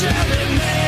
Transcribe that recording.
telling me